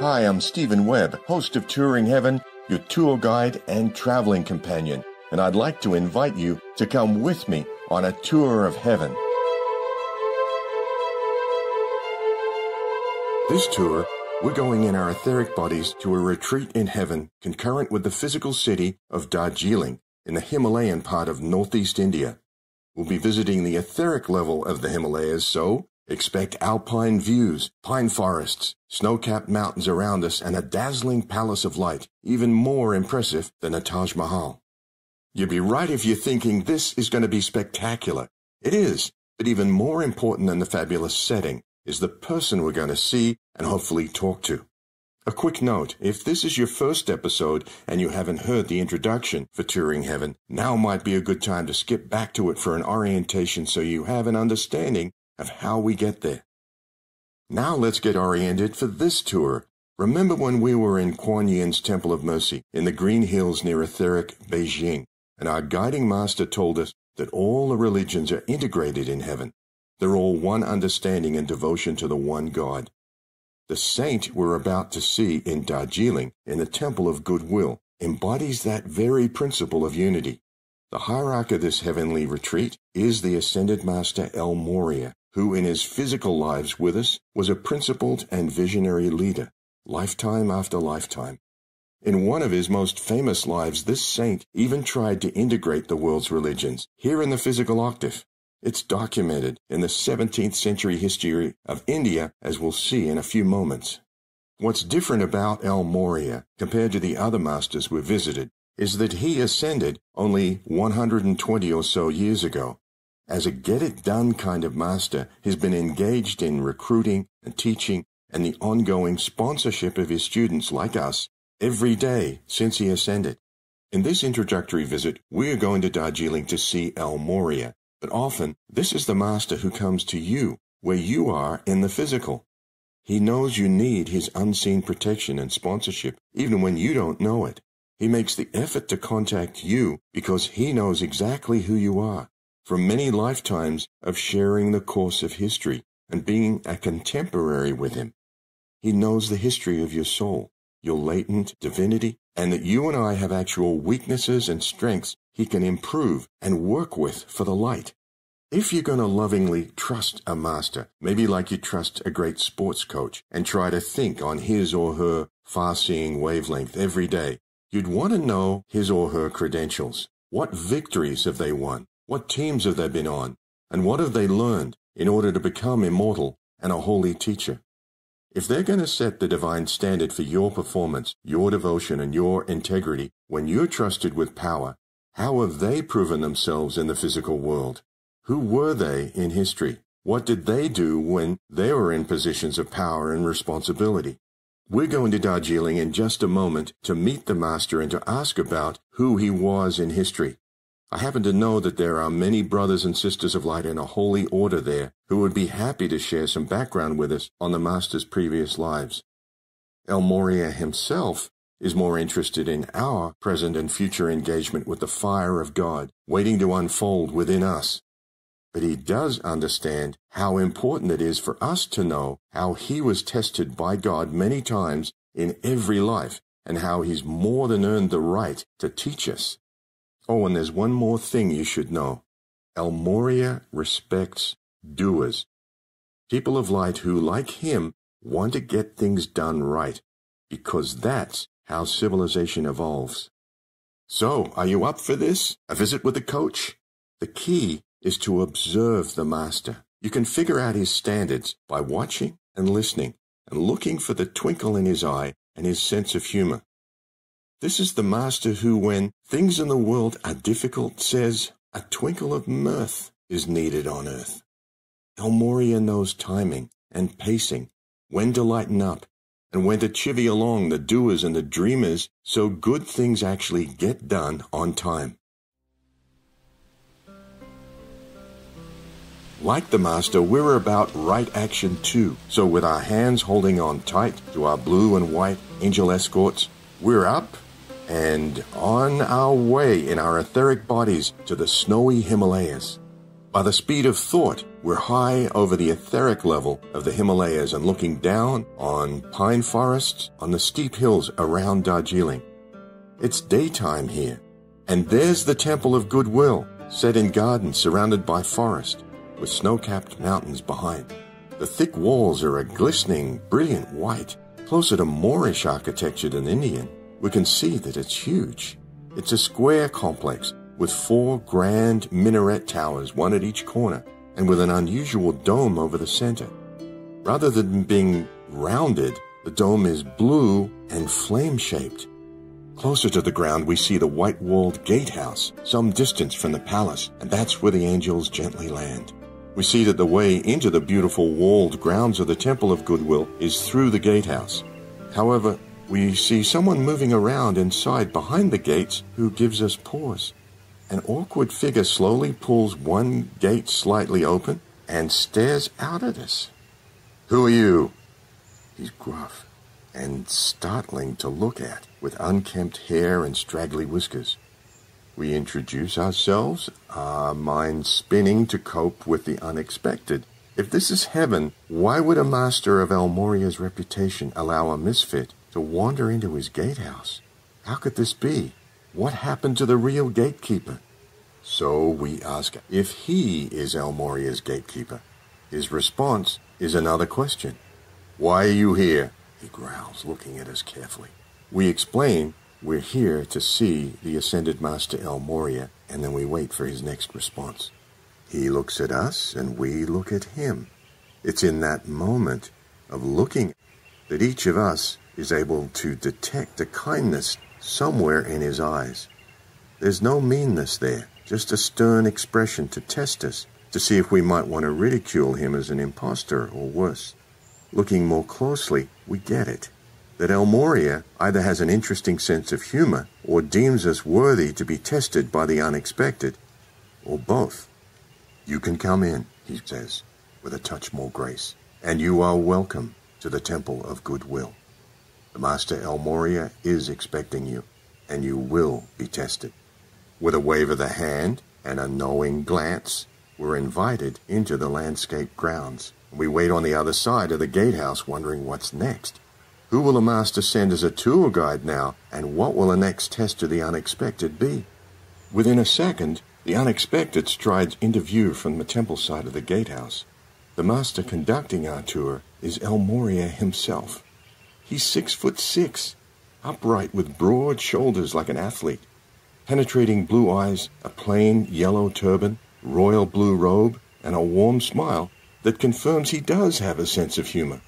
Hi, I'm Stephen Webb, host of Touring Heaven, your tour guide and traveling companion, and I'd like to invite you to come with me on a tour of heaven. This tour, we're going in our etheric bodies to a retreat in heaven concurrent with the physical city of Darjeeling in the Himalayan part of northeast India. We'll be visiting the etheric level of the Himalayas, so expect alpine views, pine forests, snow-capped mountains around us, and a dazzling palace of light, even more impressive than a Taj Mahal. You'd be right if you're thinking this is going to be spectacular. It is, but even more important than the fabulous setting is the person we're going to see and hopefully talk to. A quick note, if this is your first episode and you haven't heard the introduction for Touring Heaven, now might be a good time to skip back to it for an orientation so you have an understanding of how we get there. Now let's get oriented for this tour. Remember when we were in Kuan Yin's Temple of Mercy in the Green Hills near etheric Beijing, and our guiding master told us that all the religions are integrated in heaven. They're all one understanding and devotion to the one God. The saint we're about to see in Darjeeling, in the Temple of Goodwill, embodies that very principle of unity. The hierarch of this heavenly retreat is the Ascended Master El Morya, who in his physical lives with us was a principled and visionary leader, lifetime after lifetime. In one of his most famous lives, this saint even tried to integrate the world's religions, here in the physical octave. It's documented in the 17th century history of India, as we'll see in a few moments. What's different about El Morya compared to the other masters we visited is that he ascended only 120 or so years ago. As a get it done kind of master, he's been engaged in recruiting and teaching and the ongoing sponsorship of his students like us every day since he ascended. In this introductory visit, we are going to Darjeeling to see El Morya, but often, this is the master who comes to you where you are in the physical. He knows you need his unseen protection and sponsorship, even when you don't know it. He makes the effort to contact you because he knows exactly who you are from many lifetimes of sharing the course of history and being a contemporary with him. He knows the history of your soul, your latent divinity, and that you and I have actual weaknesses and strengths he can improve and work with for the light. If you're going to lovingly trust a master, maybe like you trust a great sports coach, and try to think on his or her far-seeing wavelength every day, you'd want to know his or her credentials. What victories have they won? What teams have they been on? And what have they learned in order to become immortal and a holy teacher? If they're going to set the divine standard for your performance, your devotion, and your integrity when you're trusted with power, how have they proven themselves in the physical world? Who were they in history? What did they do when they were in positions of power and responsibility? We're going to Darjeeling in just a moment to meet the master and to ask about who he was in history. I happen to know that there are many brothers and sisters of light in a holy order there who would be happy to share some background with us on the master's previous lives. El Morya himself is more interested in our present and future engagement with the fire of God waiting to unfold within us. But he does understand how important it is for us to know how he was tested by God many times in every life and how he's more than earned the right to teach us. Oh, and there's one more thing you should know. El Morya respects doers. People of light who, like him, want to get things done right, because that's how civilization evolves. So, are you up for this? A visit with the coach? The key is to observe the master. You can figure out his standards by watching and listening and looking for the twinkle in his eye and his sense of humor. This is the master who, when things in the world are difficult, says, a twinkle of mirth is needed on earth. El Morya knows timing and pacing, when to lighten up and when to chivy along the doers and the dreamers so good things actually get done on time. Like the Master, we're about right action too. So with our hands holding on tight to our blue and white angel escorts, we're up and on our way in our etheric bodies to the snowy Himalayas. By the speed of thought, we're high over the etheric level of the Himalayas and looking down on pine forests on the steep hills around Darjeeling. It's daytime here, and there's the Temple of Goodwill, set in gardens surrounded by forest, with snow-capped mountains behind. The thick walls are a glistening, brilliant white, closer to Moorish architecture than Indian. We can see that it's huge. It's a square complex with four grand minaret towers, one at each corner, and with an unusual dome over the center. Rather than being rounded, the dome is blue and flame-shaped. Closer to the ground, we see the white-walled gatehouse, some distance from the palace, and that's where the angels gently land. We see that the way into the beautiful walled grounds of the Temple of Goodwill is through the gatehouse. However, we see someone moving around inside behind the gates who gives us pause. An awkward figure slowly pulls one gate slightly open and stares out at us. Who are you? He's gruff and startling to look at, with unkempt hair and straggly whiskers. We introduce ourselves, our minds spinning to cope with the unexpected. If this is heaven, why would a master of El Morya's reputation allow a misfit to wander into his gatehouse? How could this be? What happened to the real gatekeeper? So we ask if he is El Morya's gatekeeper. His response is another question. Why are you here? He growls, looking at us carefully. We explain we're here to see the Ascended Master El Morya, and then we wait for his next response. He looks at us, and we look at him. It's in that moment of looking that each of us is able to detect a kindness somewhere in his eyes. There's no meanness there, just a stern expression to test us, to see if we might want to ridicule him as an impostor or worse. Looking more closely, we get it. That El Morya either has an interesting sense of humor or deems us worthy to be tested by the unexpected, or both. You can come in, he says, with a touch more grace, and you are welcome to the Temple of Goodwill. The Master El Morya is expecting you, and you will be tested. With a wave of the hand and a knowing glance, we're invited into the landscape grounds. We wait on the other side of the gatehouse wondering what's next. Who will the master send as a tour guide now, and what will the next test of the unexpected be? Within a second, the unexpected strides into view from the temple side of the gatehouse. The master conducting our tour is El Morya himself. He's six foot six, upright with broad shoulders like an athlete, penetrating blue eyes, a plain yellow turban, royal blue robe, and a warm smile that confirms he does have a sense of humor.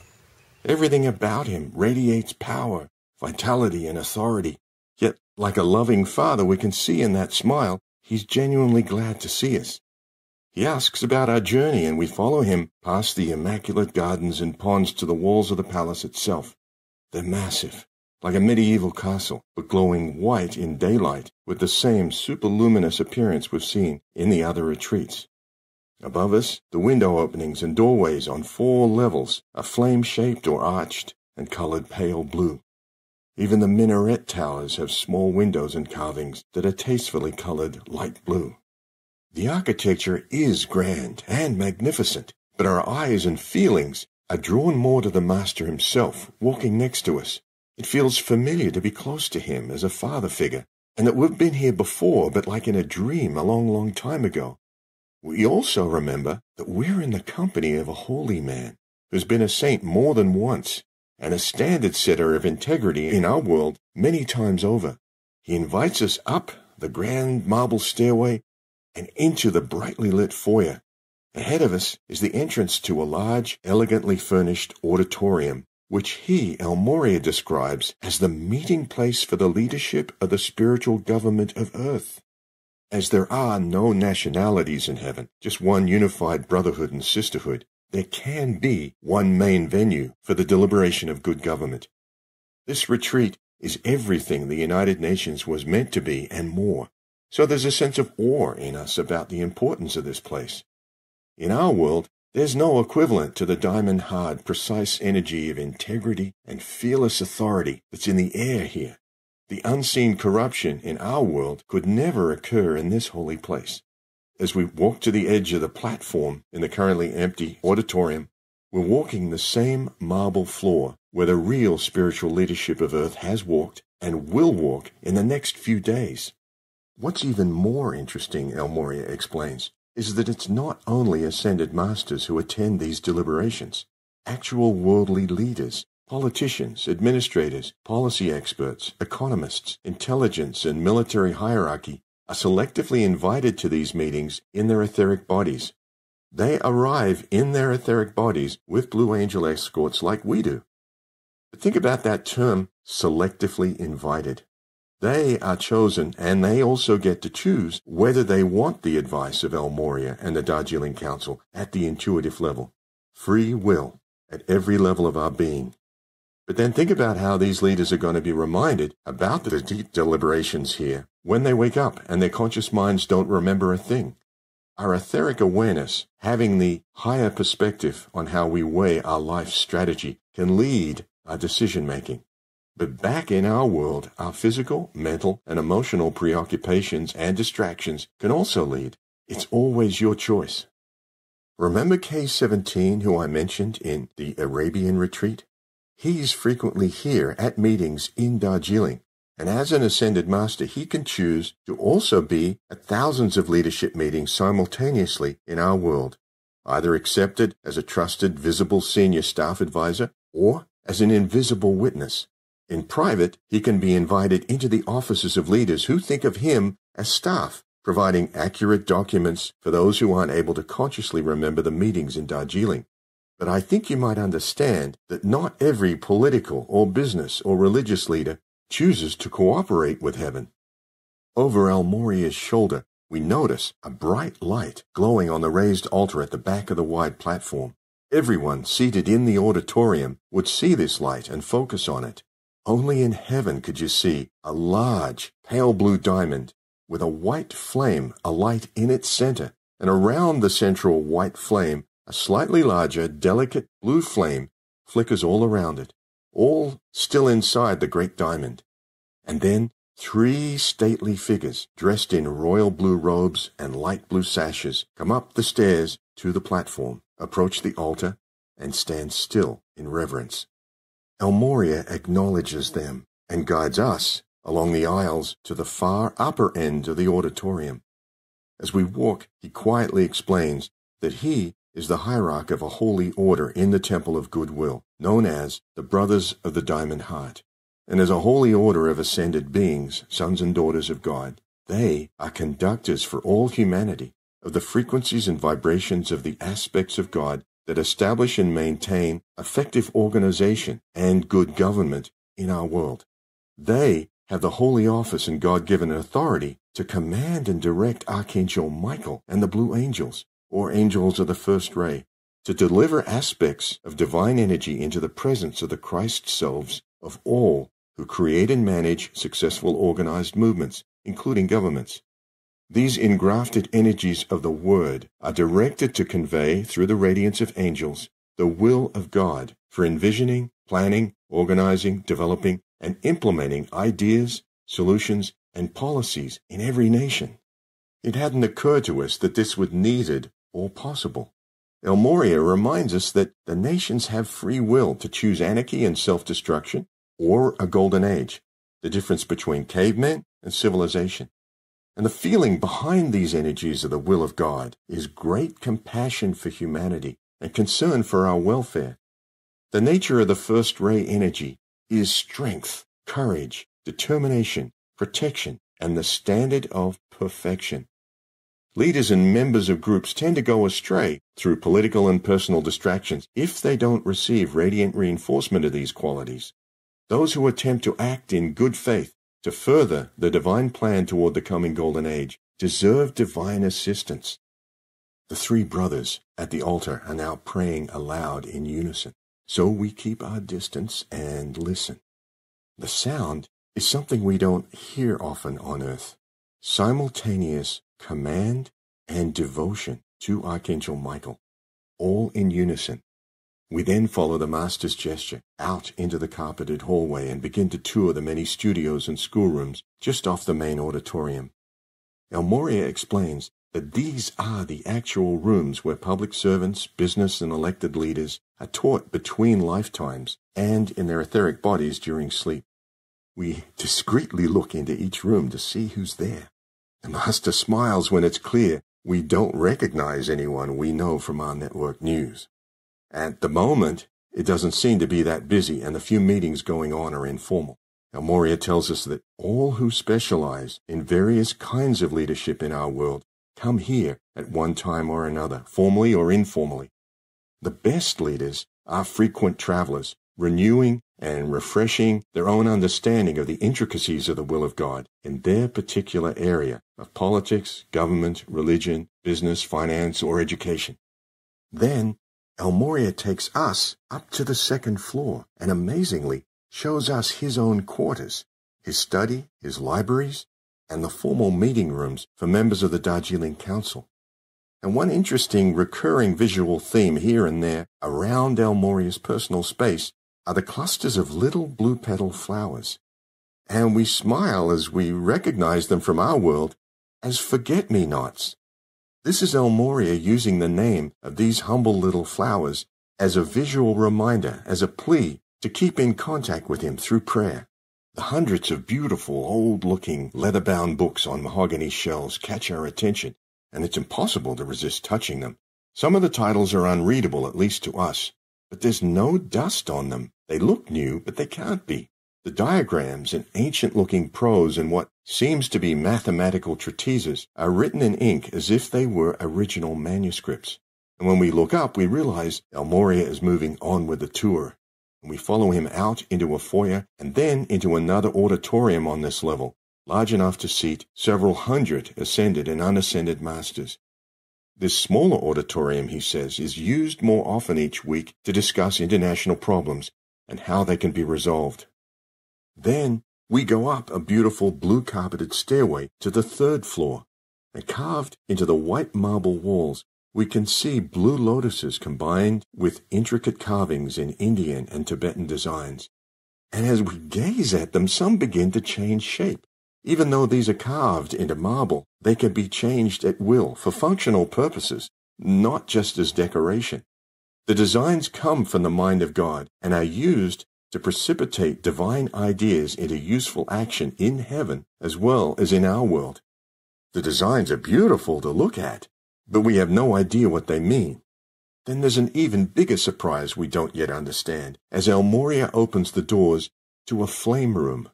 Everything about him radiates power, vitality, and authority. Yet, like a loving father, we can see in that smile he's genuinely glad to see us. He asks about our journey, and we follow him past the immaculate gardens and ponds to the walls of the palace itself. They're massive, like a medieval castle, but glowing white in daylight with the same superluminous appearance we've seen in the other retreats. Above us, the window openings and doorways on four levels are flame-shaped or arched and colored pale blue. Even the minaret towers have small windows and carvings that are tastefully colored light blue. The architecture is grand and magnificent, but our eyes and feelings are drawn more to the Master himself, walking next to us. It feels familiar to be close to him as a father figure, and that we've been here before, but like in a dream a long, long time ago. We also remember that we're in the company of a holy man who's been a saint more than once and a standard setter of integrity in our world many times over. He invites us up the grand marble stairway and into the brightly lit foyer Ahead of us is the entrance to a large, elegantly furnished auditorium, which he, El Morya, describes as the meeting place for the leadership of the spiritual government of earth. As there are no nationalities in heaven, just one unified brotherhood and sisterhood, there can be one main venue for the deliberation of good government. This retreat is everything the United Nations was meant to be and more. So there's a sense of awe in us about the importance of this place. In our world, there's no equivalent to the diamond hard, precise energy of integrity and fearless authority that's in the air here. The unseen corruption in our world could never occur in this holy place. As we walk to the edge of the platform in the currently empty auditorium, we're walking the same marble floor where the real spiritual leadership of Earth has walked and will walk in the next few days. What's even more interesting, El Morya explains, is that it's not only ascended masters who attend these deliberations. Actual worldly leaders, politicians, administrators, policy experts, economists, intelligence, and military hierarchy are selectively invited to these meetings in their etheric bodies. They arrive in their etheric bodies with Blue Angel escorts like we do. But think about that term, selectively invited. They are chosen and they also get to choose whether they want the advice of El Morya and the Darjeeling Council at the intuitive level. Free will at every level of our being. But then think about how these leaders are going to be reminded about the deep deliberations here when they wake up and their conscious minds don't remember a thing. Our etheric awareness, having the higher perspective on how we weigh our life strategy, can lead our decision making. But back in our world, our physical, mental, and emotional preoccupations and distractions can also lead. It's always your choice. Remember K17, who I mentioned in the Arabian retreat? He's frequently here at meetings in Darjeeling, and as an ascended master, he can choose to also be at thousands of leadership meetings simultaneously in our world, either accepted as a trusted, visible senior staff advisor or as an invisible witness. In private, he can be invited into the offices of leaders who think of him as staff, providing accurate documents for those who aren't able to consciously remember the meetings in Darjeeling. But I think you might understand that not every political or business or religious leader chooses to cooperate with heaven. Over El Morya's shoulder, we notice a bright light glowing on the raised altar at the back of the wide platform. Everyone seated in the auditorium would see this light and focus on it. Only in heaven could you see a large, pale blue diamond with a white flame alight in its center, and around the central white flame, a slightly larger, delicate blue flame flickers all around it, all still inside the great diamond. And then three stately figures dressed in royal blue robes and light blue sashes come up the stairs to the platform, approach the altar, and stand still in reverence. El Morya acknowledges them and guides us along the aisles to the far upper end of the auditorium. As we walk, he quietly explains that he is the hierarch of a holy order in the Temple of Goodwill, known as the Brothers of the Diamond Heart. And as a holy order of ascended beings, sons and daughters of God, they are conductors for all humanity of the frequencies and vibrations of the aspects of God that establish and maintain effective organization and good government in our world. They have the holy office and God-given authority to command and direct Archangel Michael and the Blue Angels, or angels of the first ray, to deliver aspects of divine energy into the presence of the Christ selves of all who create and manage successful organized movements, including governments. These engrafted energies of the Word are directed to convey, through the radiance of angels, the will of God for envisioning, planning, organizing, developing, and implementing ideas, solutions, and policies in every nation. It hadn't occurred to us that this was needed or possible. El Morya reminds us that the nations have free will to choose anarchy and self-destruction or a golden age, the difference between cavemen and civilization. And the feeling behind these energies of the will of God is great compassion for humanity and concern for our welfare. The nature of the first ray energy is strength, courage, determination, protection, and the standard of perfection. Leaders and members of groups tend to go astray through political and personal distractions if they don't receive radiant reinforcement of these qualities. Those who attempt to act in good faith to further the divine plan toward the coming golden age deserve divine assistance. The three brothers at the altar are now praying aloud in unison, so we keep our distance and listen. The sound is something we don't hear often on earth. Simultaneous command and devotion to Archangel Michael, all in unison, we then follow the master's gesture out into the carpeted hallway and begin to tour the many studios and schoolrooms just off the main auditorium. El Morya explains that these are the actual rooms where public servants, business, and elected leaders are taught between lifetimes and in their etheric bodies during sleep. We discreetly look into each room to see who's there. The master smiles when it's clear we don't recognize anyone we know from our network news. At the moment, it doesn't seem to be that busy, and the few meetings going on are informal. El Morya tells us that all who specialize in various kinds of leadership in our world come here at one time or another, formally or informally. The best leaders are frequent travelers, renewing and refreshing their own understanding of the intricacies of the will of God in their particular area of politics, government, religion, business, finance, or education. Then El Morya takes us up to the second floor and amazingly shows us his own quarters, his study, his libraries, and the formal meeting rooms for members of the Darjeeling Council. And one interesting recurring visual theme here and there around El Morya's personal space are the clusters of little blue petal flowers. And we smile as we recognize them from our world as forget-me-nots. This is El Morya using the name of these humble little flowers as a visual reminder, as a plea to keep in contact with him through prayer. The hundreds of beautiful, old-looking, leather-bound books on mahogany shelves catch our attention, and it's impossible to resist touching them. Some of the titles are unreadable, at least to us, but there's no dust on them. They look new, but they can't be. The diagrams and ancient-looking prose and what seems to be mathematical treatises are written in ink as if they were original manuscripts. And when we look up, we realize El Morya is moving on with the tour and we follow him out into a foyer and then into another auditorium on this level, large enough to seat several hundred ascended and unascended masters. This smaller auditorium, he says, is used more often each week to discuss international problems and how they can be resolved. Then we go up a beautiful blue carpeted stairway to the third floor, and carved into the white marble walls we can see blue lotuses combined with intricate carvings in Indian and Tibetan designs. And as we gaze at them, some begin to change shape. Even though these are carved into marble, they can be changed at will for functional purposes, not just as decoration. The designs come from the mind of God and are used to precipitate divine ideas into useful action in heaven as well as in our world. The designs are beautiful to look at, but we have no idea what they mean. Then there's an even bigger surprise we don't yet understand as El Morya opens the doors to a flame room.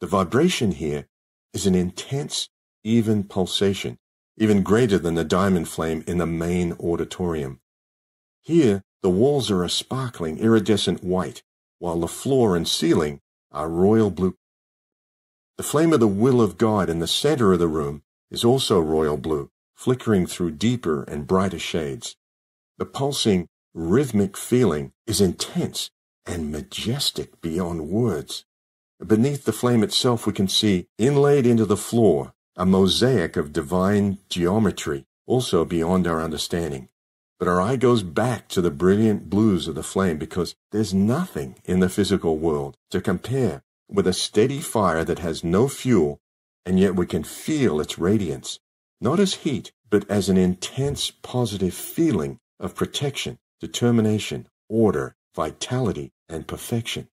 The vibration here is an intense, even pulsation, even greater than the diamond flame in the main auditorium. Here, the walls are a sparkling, iridescent white, while the floor and ceiling are royal blue. The flame of the will of God in the center of the room is also royal blue, flickering through deeper and brighter shades. The pulsing, rhythmic feeling is intense and majestic beyond words. Beneath the flame itself, we can see, inlaid into the floor, a mosaic of divine geometry, also beyond our understanding. But our eye goes back to the brilliant blues of the flame because there's nothing in the physical world to compare with a steady fire that has no fuel, and yet we can feel its radiance not as heat, but as an intense positive feeling of protection, determination, order, vitality, and perfection.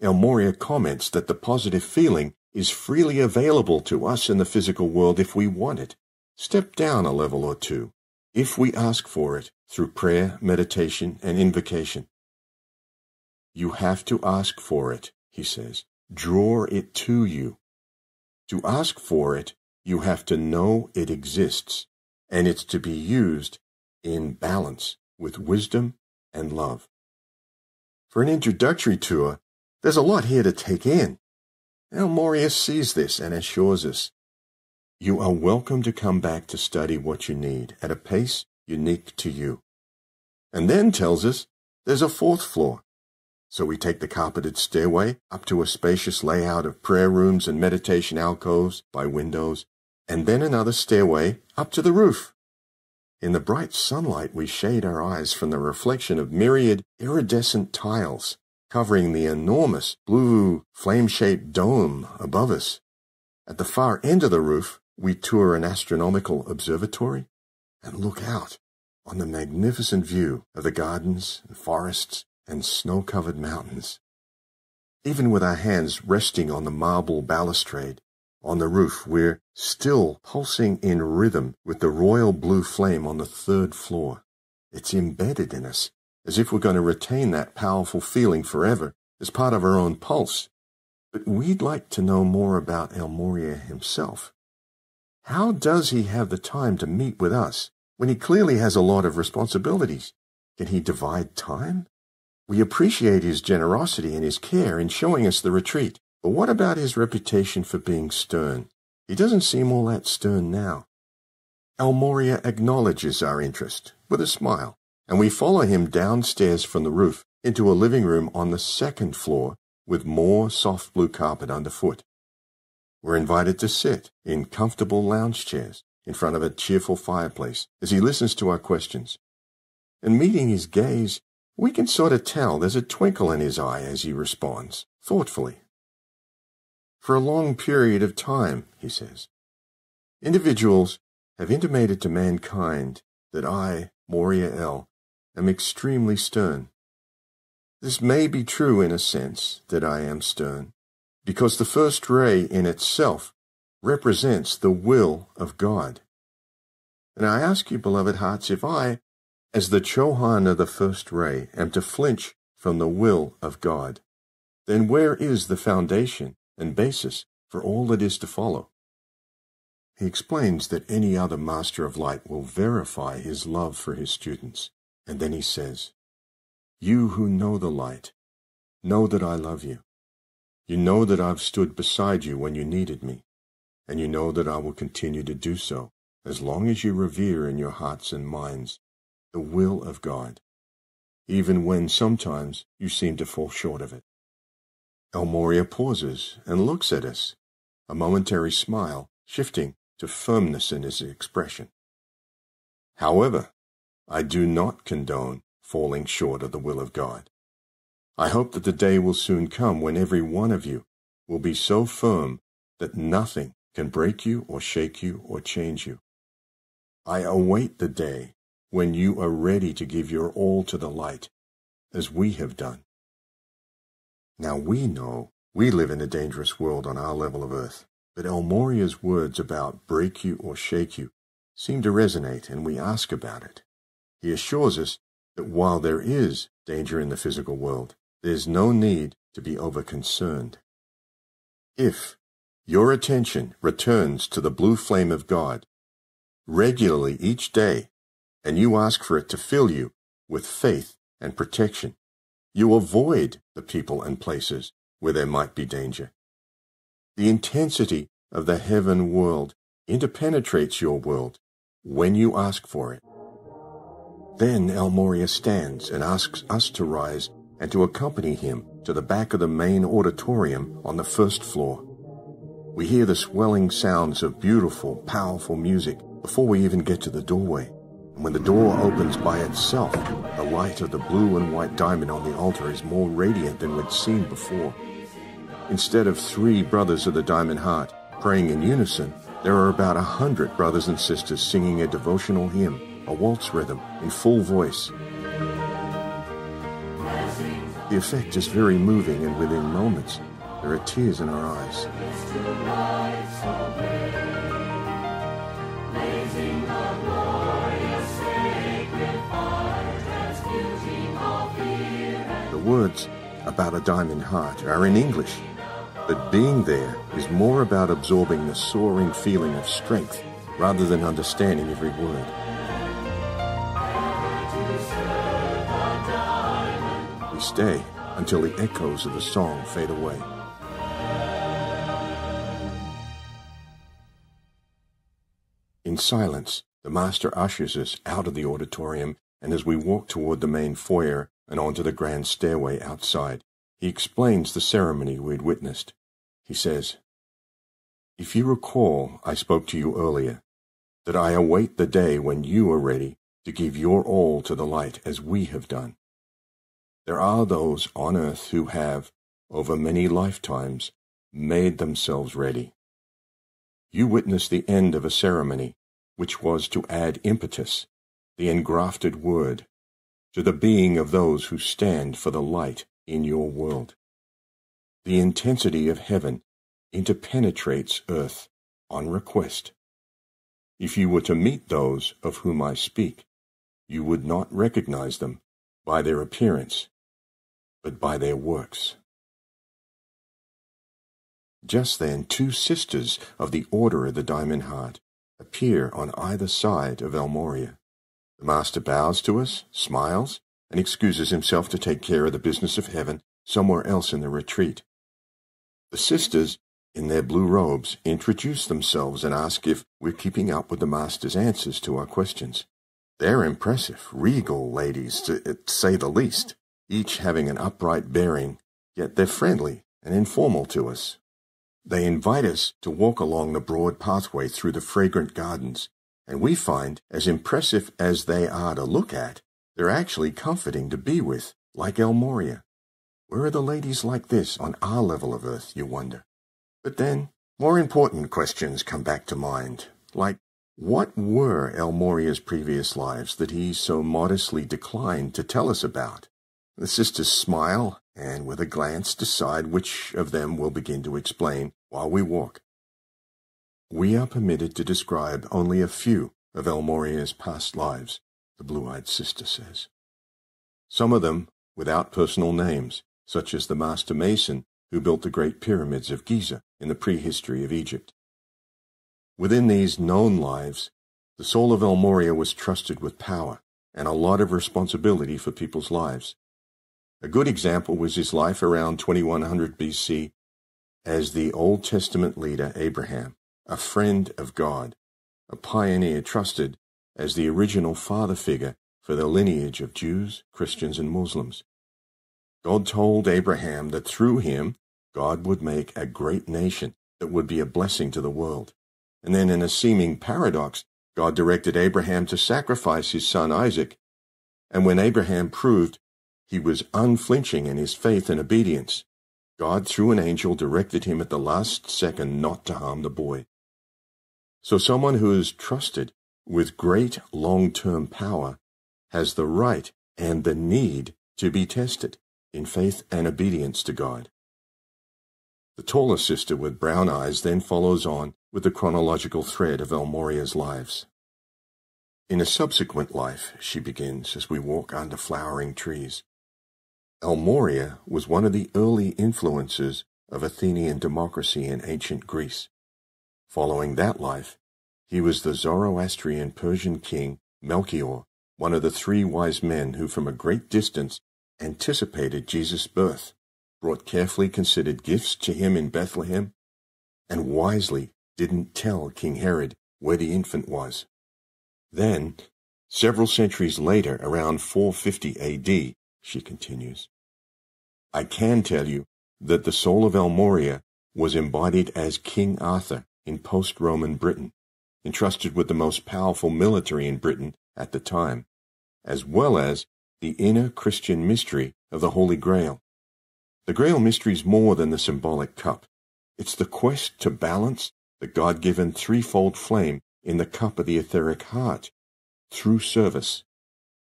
El Morya comments that the positive feeling is freely available to us in the physical world if we want it. Step down a level or two, if we ask for it through prayer, meditation, and invocation. You have to ask for it, he says. Draw it to you. To ask for it you have to know it exists, and it's to be used in balance with wisdom and love. For an introductory tour, there's a lot here to take in. El Morya sees this and assures us, you are welcome to come back to study what you need at a pace unique to you. And then tells us there's a fourth floor. So we take the carpeted stairway up to a spacious layout of prayer rooms and meditation alcoves by windows and then another stairway up to the roof. In the bright sunlight, we shade our eyes from the reflection of myriad iridescent tiles covering the enormous blue flame-shaped dome above us. At the far end of the roof, we tour an astronomical observatory and look out on the magnificent view of the gardens and forests and snow-covered mountains. Even with our hands resting on the marble balustrade on the roof, we're still pulsing in rhythm with the royal blue flame on the third floor. It's embedded in us, as if we're going to retain that powerful feeling forever as part of our own pulse. But we'd like to know more about El Morya himself. How does he have the time to meet with us when he clearly has a lot of responsibilities? Can he divide time? We appreciate his generosity and his care in showing us the retreat, but what about his reputation for being stern? He doesn't seem all that stern now. El acknowledges our interest with a smile, and we follow him downstairs from the roof into a living room on the second floor with more soft blue carpet underfoot. We're invited to sit in comfortable lounge chairs in front of a cheerful fireplace as he listens to our questions. And meeting his gaze, we can sort of tell there's a twinkle in his eye as he responds, thoughtfully. For a long period of time, he says, individuals have intimated to mankind that I, Morya El, am extremely stern. This may be true in a sense that I am stern, because the first ray in itself represents the will of God. And I ask you, beloved hearts, if I, as the Chohan of the first ray, am to flinch from the will of God, then where is the foundation and basis for all that is to follow? He explains that any other master of light will verify his love for his students. And then he says, You who know the light, know that I love you. You know that I've stood beside you when you needed me, and you know that I will continue to do so as long as you revere in your hearts and minds the will of God, even when sometimes you seem to fall short of it. El Morya pauses and looks at us, a momentary smile shifting to firmness in his expression. However, I do not condone falling short of the will of God. I hope that the day will soon come when every one of you will be so firm that nothing can break you or shake you or change you. I await the day when you are ready to give your all to the light, as we have done. Now we know we live in a dangerous world on our level of earth, but El Morya's words about break you or shake you seem to resonate and we ask about it. He assures us that while there is danger in the physical world, there's no need to be over-concerned. If your attention returns to the blue flame of God regularly each day, and you ask for it to fill you with faith and protection, you avoid the people and places where there might be danger. The intensity of the heaven world interpenetrates your world when you ask for it. Then El Morya stands and asks us to rise and to accompany him to the back of the main auditorium on the first floor. We hear the swelling sounds of beautiful, powerful music before we even get to the doorway. And when the door opens by itself, the light of the blue and white diamond on the altar is more radiant than we'd seen before. Instead of three brothers of the Diamond Heart praying in unison, there are about a hundred brothers and sisters singing a devotional hymn, a waltz rhythm, in full voice, the effect is very moving, and within moments, there are tears in our eyes. The words about a diamond heart are in English, but being there is more about absorbing the soaring feeling of strength rather than understanding every word. Stay until the echoes of the song fade away. In silence, the master ushers us out of the auditorium, and as we walk toward the main foyer and onto the grand stairway outside, he explains the ceremony we had witnessed. He says, If you recall, I spoke to you earlier, that I await the day when you are ready to give your all to the light as we have done. There are those on earth who have, over many lifetimes, made themselves ready. you witnessed the end of a ceremony which was to add impetus, the engrafted word, to the being of those who stand for the light in your world. The intensity of heaven interpenetrates earth on request. If you were to meet those of whom I speak, you would not recognize them by their appearance, but by their works. Just then, two sisters of the Order of the Diamond Heart appear on either side of El Morya. The master bows to us, smiles, and excuses himself to take care of the business of heaven somewhere else in the retreat. The sisters, in their blue robes, introduce themselves and ask if we're keeping up with the master's answers to our questions. They're impressive, regal ladies, to eh, say the least, each having an upright bearing, yet they're friendly and informal to us. They invite us to walk along the broad pathway through the fragrant gardens, and we find, as impressive as they are to look at, they're actually comforting to be with, like El Morya. Where are the ladies like this on our level of earth, you wonder? But then, more important questions come back to mind, like, what were El Morya's previous lives that he so modestly declined to tell us about? The sisters smile, and with a glance decide which of them will begin to explain while we walk. We are permitted to describe only a few of El Morya's past lives, the blue-eyed sister says. Some of them without personal names, such as the master mason who built the great pyramids of Giza in the prehistory of Egypt. Within these known lives, the soul of El Morya was trusted with power and a lot of responsibility for people's lives. A good example was his life around 2100 BC as the Old Testament leader Abraham, a friend of God, a pioneer trusted as the original father figure for the lineage of Jews, Christians, and Muslims. God told Abraham that through him, God would make a great nation that would be a blessing to the world. And then in a seeming paradox, God directed Abraham to sacrifice his son Isaac. And when Abraham proved he was unflinching in his faith and obedience, God, through an angel, directed him at the last second not to harm the boy. So someone who is trusted with great long-term power has the right and the need to be tested in faith and obedience to God. The taller sister with brown eyes then follows on with the chronological thread of El Morya's lives. In a subsequent life, she begins as we walk under flowering trees. El Morya was one of the early influences of Athenian democracy in ancient Greece. Following that life, he was the Zoroastrian Persian king Melchior, one of the three wise men who from a great distance anticipated Jesus' birth, brought carefully considered gifts to him in Bethlehem, and wisely didn't tell King Herod where the infant was. Then, several centuries later, around 450 AD, she continues. I can tell you that the soul of El Morya was embodied as King Arthur in post-Roman Britain, entrusted with the most powerful military in Britain at the time, as well as the inner Christian mystery of the Holy Grail. The Grail mystery is more than the symbolic cup. It's the quest to balance the God-given threefold flame in the cup of the etheric heart through service.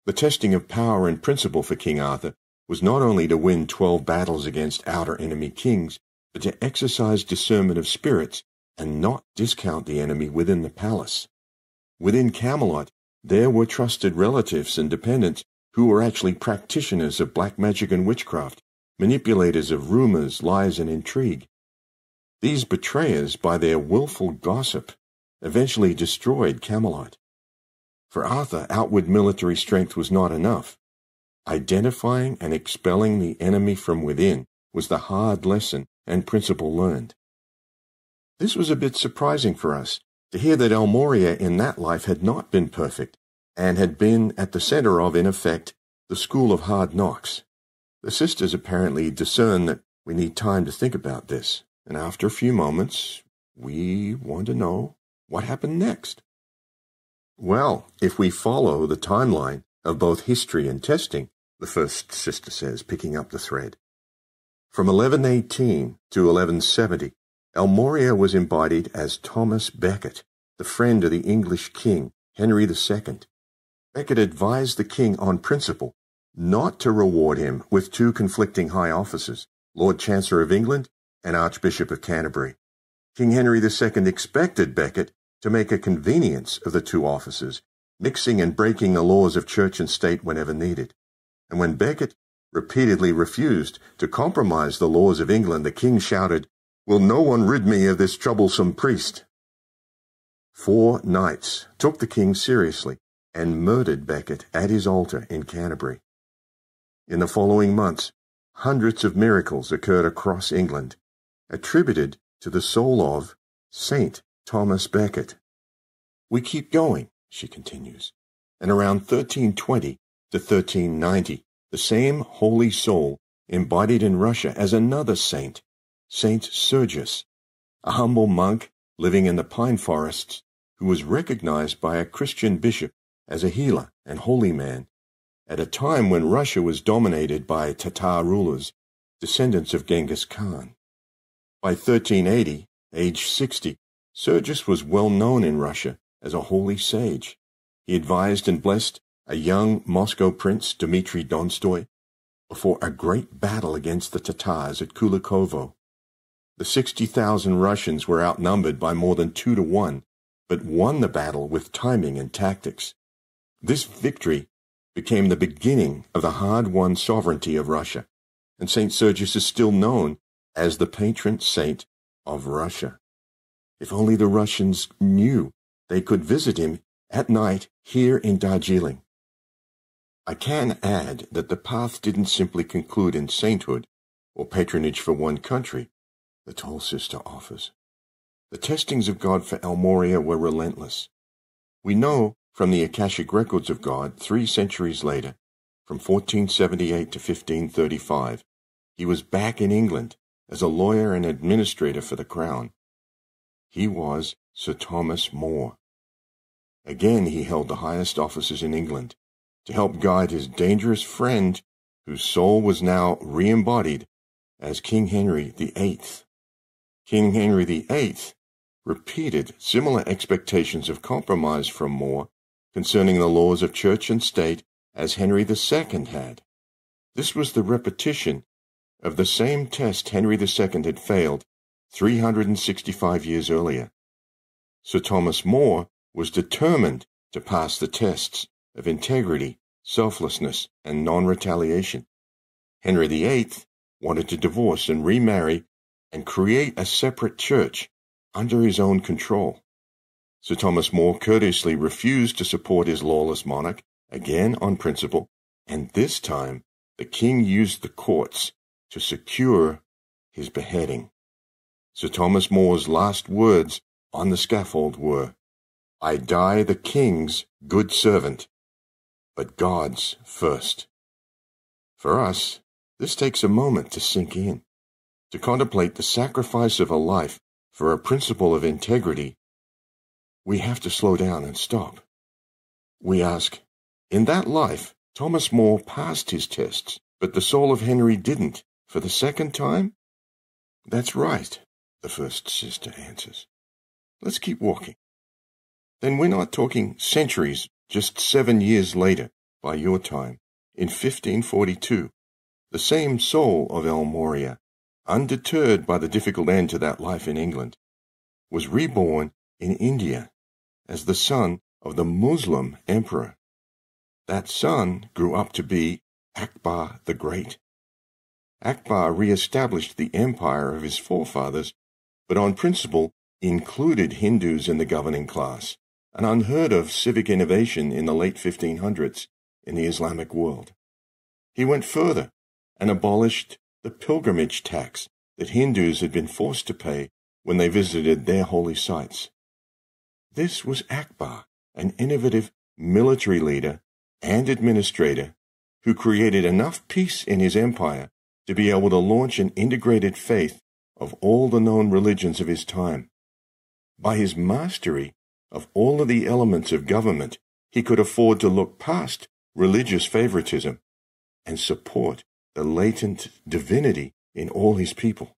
The testing of power and principle for King Arthur was not only to win twelve battles against outer enemy kings, but to exercise discernment of spirits and not discount the enemy within the palace. Within Camelot, there were trusted relatives and dependents who were actually practitioners of black magic and witchcraft, manipulators of rumors, lies, and intrigue. These betrayers, by their wilful gossip, eventually destroyed Camelot. For Arthur, outward military strength was not enough. Identifying and expelling the enemy from within was the hard lesson and principle learned. This was a bit surprising for us to hear that El Morya in that life had not been perfect and had been at the center of, in effect, the school of hard knocks. The sisters apparently discern that we need time to think about this, and after a few moments, we want to know what happened next. Well, if we follow the timeline of both history and testing, the first sister says, picking up the thread. From 1118 to 1170, El Morya was embodied as Thomas Becket, the friend of the English king, Henry II. Becket advised the king on principle not to reward him with two conflicting high offices, Lord Chancellor of England and Archbishop of Canterbury. King Henry II expected Becket to make a convenience of the two offices, mixing and breaking the laws of church and state whenever needed. And when Becket repeatedly refused to compromise the laws of England, the king shouted, Will no one rid me of this troublesome priest? Four knights took the king seriously and murdered Becket at his altar in Canterbury. In the following months, hundreds of miracles occurred across England, attributed to the soul of Saint Thomas Becket. We keep going, she continues, and around 1320 to 1390, the same holy soul embodied in Russia as another saint, Saint Sergius, a humble monk living in the pine forests who was recognized by a Christian bishop as a healer and holy man at a time when Russia was dominated by Tatar rulers, descendants of Genghis Khan. By 1380, aged 60, Sergius was well known in Russia as a holy sage. He advised and blessed a young Moscow prince, Dmitry Donskoy, before a great battle against the Tatars at Kulikovo. The 60,000 Russians were outnumbered by more than two to one, but won the battle with timing and tactics. This victory became the beginning of the hard-won sovereignty of Russia, and St. Sergius is still known as the patron saint of Russia. If only the Russians knew they could visit him at night here in Darjeeling. I can add that the path didn't simply conclude in sainthood or patronage for one country, the tall sister offers. The testings of God for El Morya were relentless. We know from the Akashic records of God three centuries later, from 1478 to 1535, he was back in England as a lawyer and administrator for the crown. He was Sir Thomas More. Again he held the highest offices in England to help guide his dangerous friend whose soul was now re-embodied as King Henry VIII. King Henry VIII repeated similar expectations of compromise from More concerning the laws of church and state as Henry II had. This was the repetition of the same test Henry II had failed 365 years earlier. Sir Thomas More was determined to pass the tests of integrity, selflessness, and non-retaliation. Henry VIII wanted to divorce and remarry and create a separate church under his own control. Sir Thomas More courteously refused to support his lawless monarch, again on principle, and this time the king used the courts to secure his beheading. Sir Thomas More's last words on the scaffold were, I die the king's good servant, but God's first. For us, this takes a moment to sink in, to contemplate the sacrifice of a life for a principle of integrity we have to slow down and stop. We ask, in that life, Thomas More passed his tests, but the soul of Henry didn't. For the second time? That's right, the first sister answers. Let's keep walking. Then we're not talking centuries, just seven years later, by your time, in 1542, the same soul of El Morya, undeterred by the difficult end to that life in England, was reborn in India as the son of the Muslim emperor. That son grew up to be Akbar the Great. Akbar re-established the empire of his forefathers, but on principle included Hindus in the governing class, an unheard of civic innovation in the late 1500s in the Islamic world. He went further and abolished the pilgrimage tax that Hindus had been forced to pay when they visited their holy sites. This was Akbar, an innovative military leader and administrator who created enough peace in his empire to be able to launch an integrated faith of all the known religions of his time. By his mastery of all of the elements of government, he could afford to look past religious favoritism and support the latent divinity in all his people.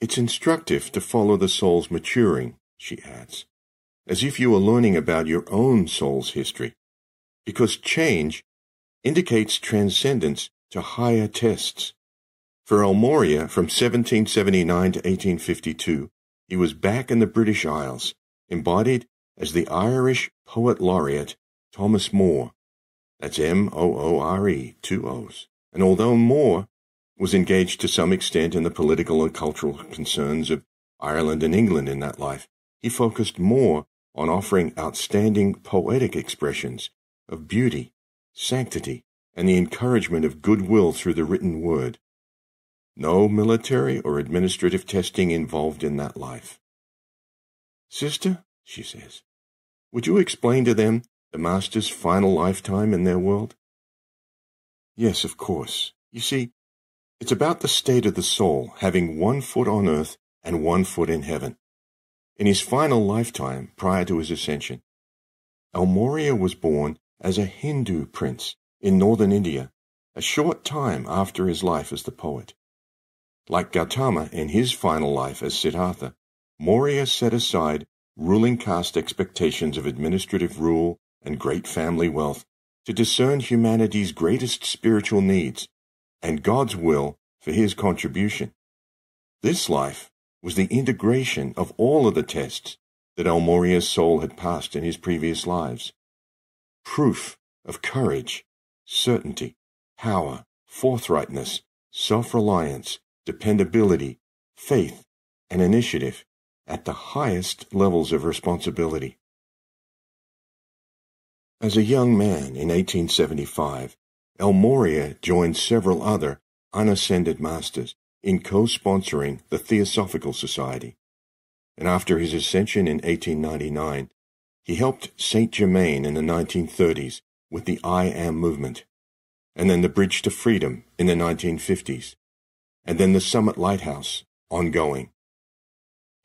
It's instructive to follow the soul's maturing, she adds, as if you were learning about your own soul's history, because change indicates transcendence to higher tests. For Morya, from 1779 to 1852, he was back in the British Isles, embodied as the Irish Poet Laureate Thomas Moore. That's M-O-O-R-E, two O's. And although Moore was engaged to some extent in the political and cultural concerns of Ireland and England in that life, he focused more on offering outstanding poetic expressions of beauty, sanctity, and the encouragement of goodwill through the written word. No military or administrative testing involved in that life. Sister, she says, would you explain to them the Master's final lifetime in their world? Yes, of course. You see, it's about the state of the soul having one foot on earth and one foot in heaven. In his final lifetime, prior to his ascension, El Morya was born as a Hindu prince in northern India, a short time after his life as the poet. Like Gautama in his final life as Siddhartha, Morya set aside ruling caste expectations of administrative rule and great family wealth to discern humanity's greatest spiritual needs and God's will for his contribution. This life was the integration of all of the tests that El Morya's soul had passed in his previous lives. Proof of courage, certainty, power, forthrightness, self-reliance, dependability, faith, and initiative at the highest levels of responsibility. As a young man in 1875, El Morya joined several other unascended masters in co-sponsoring the Theosophical Society. And after his ascension in 1899, he helped Saint Germain in the 1930s with the I Am movement, and then the Bridge to Freedom in the 1950s, and then the Summit Lighthouse ongoing.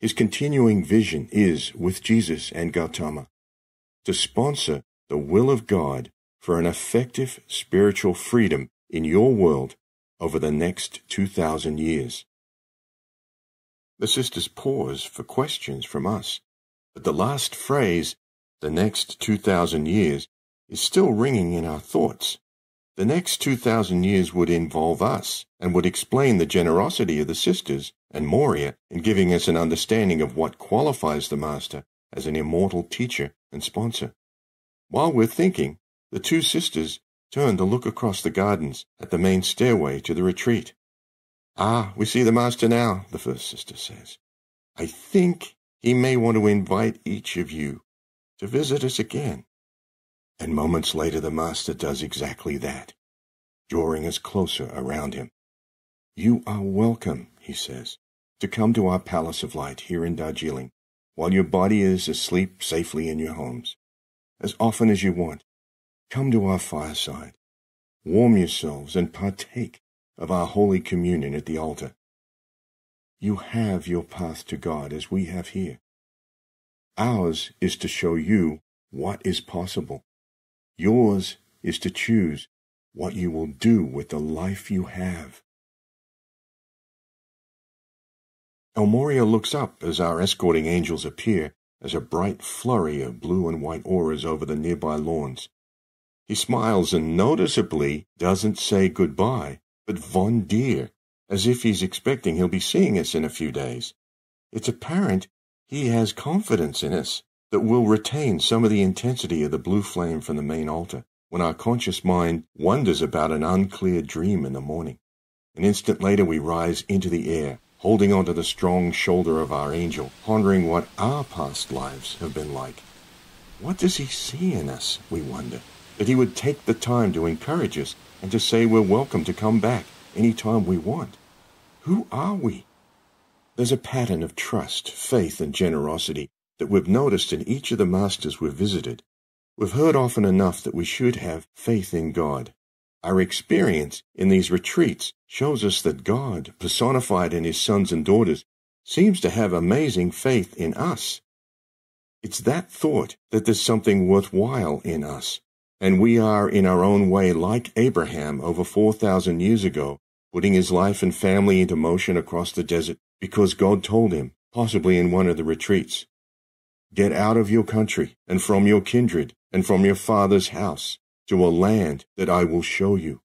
His continuing vision is, with Jesus and Gautama, to sponsor the will of God for an effective spiritual freedom in your world over the next 2,000 years. The sisters pause for questions from us, but the last phrase, the next 2,000 years, is still ringing in our thoughts. The next 2,000 years would involve us and would explain the generosity of the sisters and Morya in giving us an understanding of what qualifies the Master as an immortal teacher and sponsor. While we're thinking, the two sisters turn to look across the gardens at the main stairway to the retreat. Ah, we see the master now, the first sister says. I think he may want to invite each of you to visit us again. And moments later, the master does exactly that, drawing us closer around him. You are welcome, he says, to come to our Palace of Light here in Darjeeling, while your body is asleep safely in your homes, as often as you want Come to our fireside, warm yourselves, and partake of our Holy Communion at the altar. You have your path to God as we have here. Ours is to show you what is possible. Yours is to choose what you will do with the life you have. El Morya looks up as our escorting angels appear as a bright flurry of blue and white auras over the nearby lawns. He smiles and noticeably doesn't say goodbye, but von dir, as if he's expecting he'll be seeing us in a few days. It's apparent he has confidence in us that we'll retain some of the intensity of the blue flame from the main altar when our conscious mind wonders about an unclear dream in the morning. An instant later we rise into the air, holding onto the strong shoulder of our angel, pondering what our past lives have been like. What does he see in us, we wonder? that he would take the time to encourage us and to say we're welcome to come back any time we want. Who are we? There's a pattern of trust, faith, and generosity that we've noticed in each of the masters we've visited. We've heard often enough that we should have faith in God. Our experience in these retreats shows us that God, personified in his sons and daughters, seems to have amazing faith in us. It's that thought that there's something worthwhile in us, and we are in our own way like Abraham over 4,000 years ago, putting his life and family into motion across the desert because God told him, possibly in one of the retreats, Get out of your country and from your kindred and from your father's house to a land that I will show you.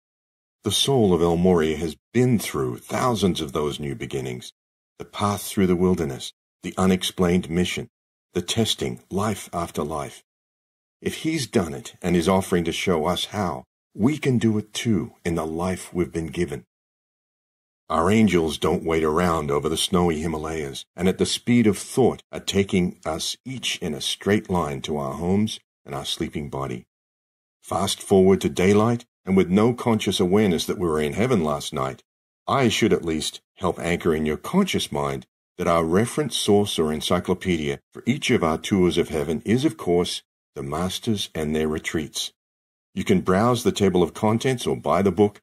The soul of El Morya has been through thousands of those new beginnings, the path through the wilderness, the unexplained mission, the testing, life after life. If he's done it and is offering to show us how, we can do it too in the life we've been given. Our angels don't wait around over the snowy Himalayas, and at the speed of thought are taking us each in a straight line to our homes and our sleeping body. Fast forward to daylight, and with no conscious awareness that we were in heaven last night, I should at least help anchor in your conscious mind that our reference source or encyclopedia for each of our tours of heaven is, of course, the Masters and their retreats. You can browse the table of contents or buy the book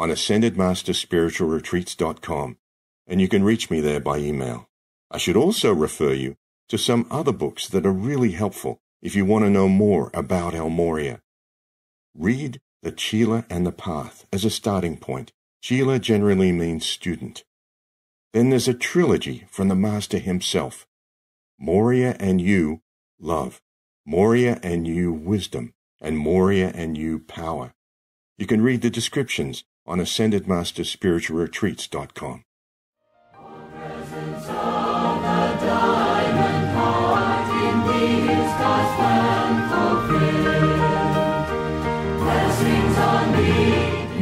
on ascendedmasterspiritualretreats.com, and you can reach me there by email. I should also refer you to some other books that are really helpful if you want to know more about El Morya. Read The Chela and the Path as a starting point. Chela generally means student. Then there's a trilogy from the Master himself. Morya and you, love. Morya and you, wisdom. And Morya and you, power. You can read the descriptions on AscendedMasterSpiritualRetreats.com.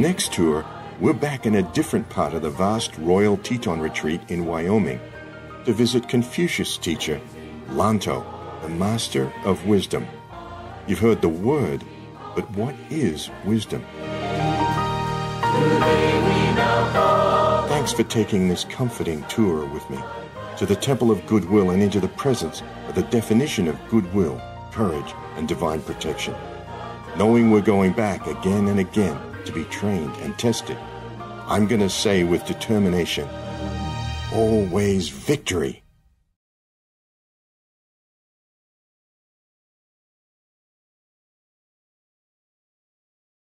Next tour, we're back in a different part of the vast Royal Teton Retreat in Wyoming to visit Confucius teacher Lanto, the Master of Wisdom. You've heard the word, but what is wisdom? Thanks for taking this comforting tour with me to the Temple of Goodwill and into the presence of the definition of goodwill, courage, and divine protection. Knowing we're going back again and again to be trained and tested, I'm going to say with determination, always victory.